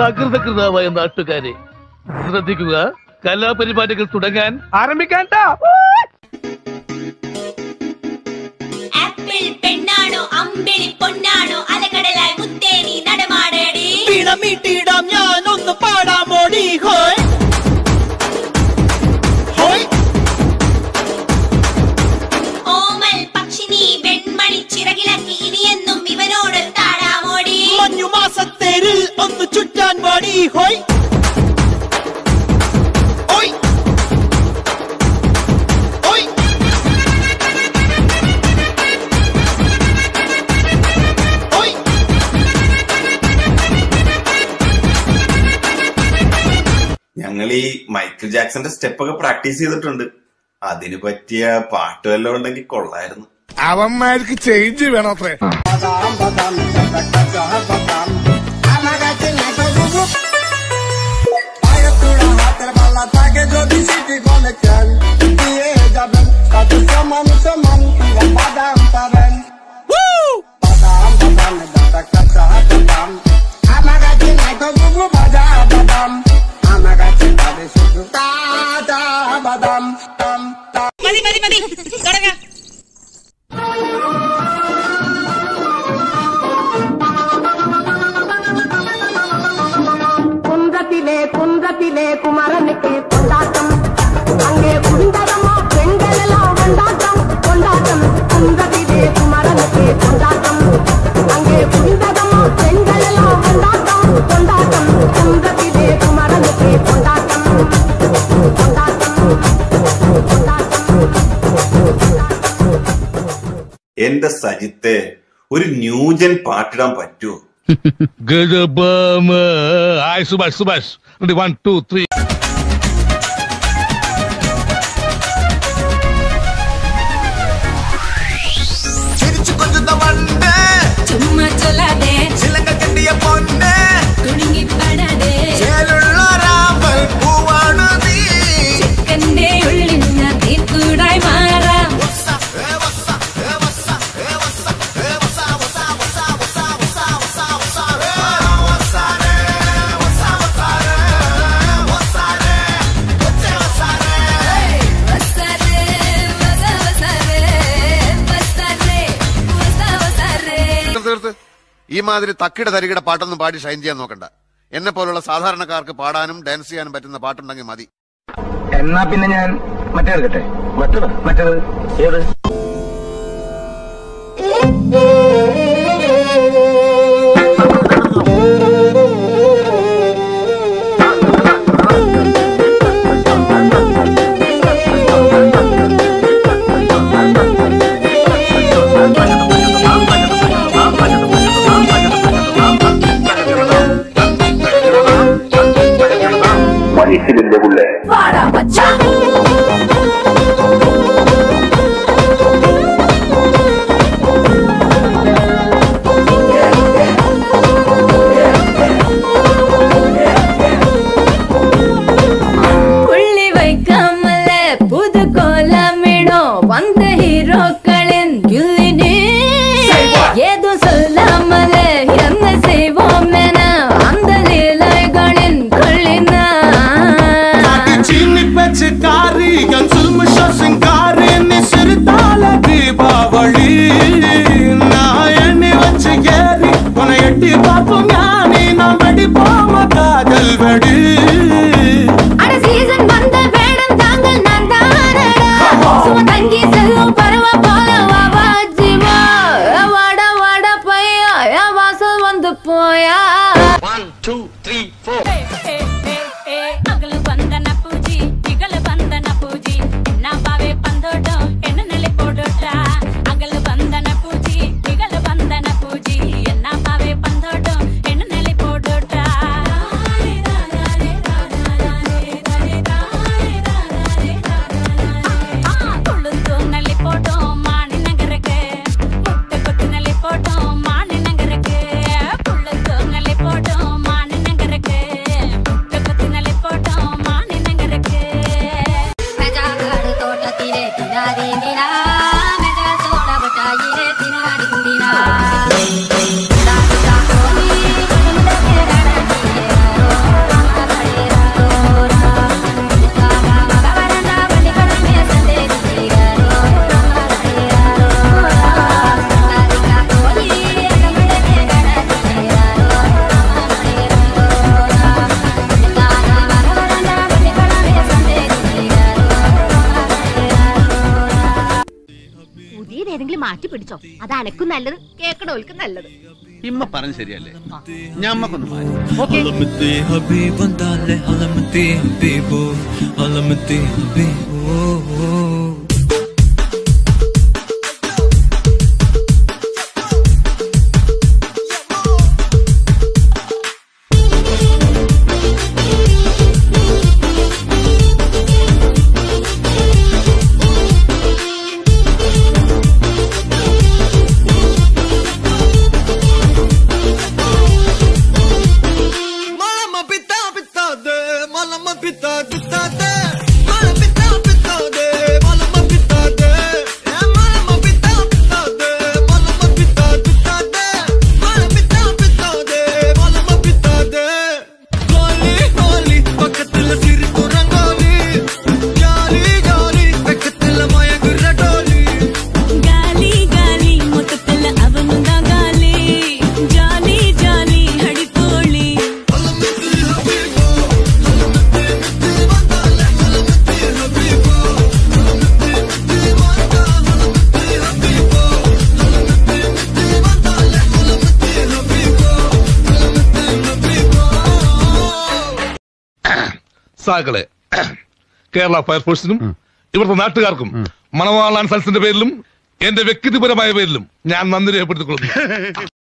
സകൃതകൃതാവായ നാട്ടുകാരെ ശ്രദ്ധിക്കുക കലാപരിപാടികൾ തുടങ്ങാൻ ആരംഭിക്കാൻ ആപ്പിൾ പെണ്ണാണോ അമ്പിളി പൊന്നാണോ? ഈ മൈക്കിൾ ജാക്സന്റെ സ്റ്റെപ്പൊക്കെ പ്രാക്ടീസ് ചെയ്തിട്ടുണ്ട്. അതിന് പറ്റിയ പാട്ട് വല്ലതും ഉണ്ടെങ്കിൽ കൊള്ളായിരുന്നു. അവന്മാർക്ക് ചേഞ്ച് വേണത്രേ മതി குன்றத்திலே குன்றத்திலே குமரனுக்கு கொண்டாட்டம் அங்கே குண்டரமா பெண்கள் எல்லாம் கொண்டாட்டம் கொண்டாட்டம் குன்றத்திலே குமரனுக்கு கொண்டாட்டம் அங்கே குண்டரமா பெண்கள் எல்லாம் கொண்டாட்டம் கொண்டாட்டம் குன்றத்திலே குமரனுக்கு கொண்டாட்டம் கொண்டாட்டம் എന്റെ സജിത്തെ ഒരു ന്യൂജൻ പാട്ടിടാൻ പറ്റുമോ Gede bama. Hai, subas, subas. Ready, one, two, three. ഈ മാതിരി തക്കിട തരികിട പാട്ടൊന്നും പാടി ഷൈൻ ചെയ്യാൻ നോക്കണ്ട. എന്നെ പോലുള്ള സാധാരണക്കാർക്ക് പാടാനും ഡാൻസ് ചെയ്യാനും പറ്റുന്ന പാട്ടുണ്ടെങ്കിൽ മതി. എന്നാ പിന്നെ ഞാൻ മറ്റേ എടുക്കട്ടെ? മറ്റേത്? മറ്റേത്? ഏത്? Silin de bulle. മാറ്റി പിടിച്ചോ അത് അനക്കും നല്ലത് കേക്കണോൽക്കും നല്ലത്. ഇമ്മ പറഞ്ഞ ശരിയല്ലേ? ഞമ്മക്കൊന്ന് മാറ്റി. ഉപഭോക്താക്കളെ കേരള ഫയർഫോഴ്സിനും ഇവിടുത്തെ നാട്ടുകാർക്കും മണവാളാൻ സൽസിന്റെ പേരിലും എന്റെ വ്യക്തിപരമായ പേരിലും ഞാൻ നന്ദി രേഖപ്പെടുത്തിക്കൊള്ളുന്നു.